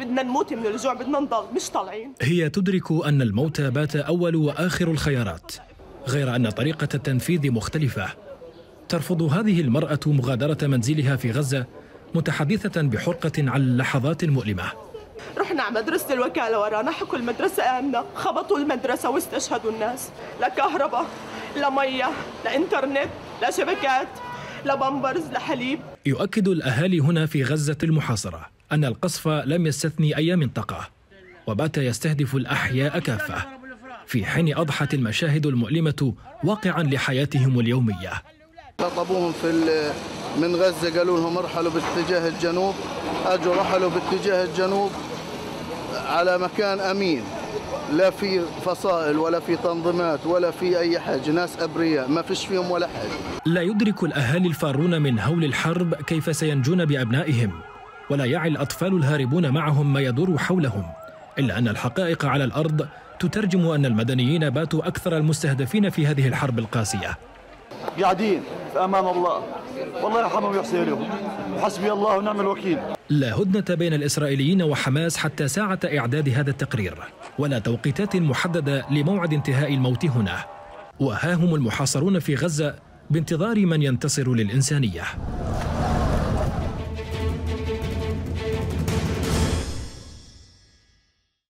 بدنا نموت من الجوع بدنا نضل مش طالعين. هي تدرك أن الموت بات أول وآخر الخيارات غير أن طريقة التنفيذ مختلفة. ترفض هذه المرأة مغادرة منزلها في غزة متحدثة بحرقة عن اللحظات المؤلمة. رحنا على مدرسة الوكالة ورانا حكوا المدرسة آمنة خبطوا المدرسة واستشهدوا الناس. لا كهرباء لا مية لا إنترنت لا شبكات لا بامبرز لا حليب. يؤكد الأهالي هنا في غزة المحاصرة أن القصف لم يستثني أي منطقة وبات يستهدف الأحياء كافة في حين أضحت المشاهد المؤلمة واقعا لحياتهم اليومية. خطبوهم في من غزة قالوا لهم ارحلوا باتجاه الجنوب أجوا رحلوا باتجاه الجنوب على مكان أمين لا في فصائل ولا في تنظيمات ولا في أي حاجة ناس أبرياء ما فيش فيهم ولا حاجة. لا يدرك الأهالي الفارون من هول الحرب كيف سينجون بأبنائهم. ولا يعي الأطفال الهاربون معهم ما يدور حولهم إلا أن الحقائق على الأرض تترجم أن المدنيين باتوا أكثر المستهدفين في هذه الحرب القاسية. قاعدين في أمان الله. والله يرحمهم ويحسن إليهم. حسبي الله ونعم الوكيل. لا هدنة بين الإسرائيليين وحماس حتى ساعة إعداد هذا التقرير ولا توقيتات محددة لموعد انتهاء الموت هنا. وها هم المحاصرون في غزة بانتظار من ينتصر للإنسانية.